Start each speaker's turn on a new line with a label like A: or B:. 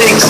A: things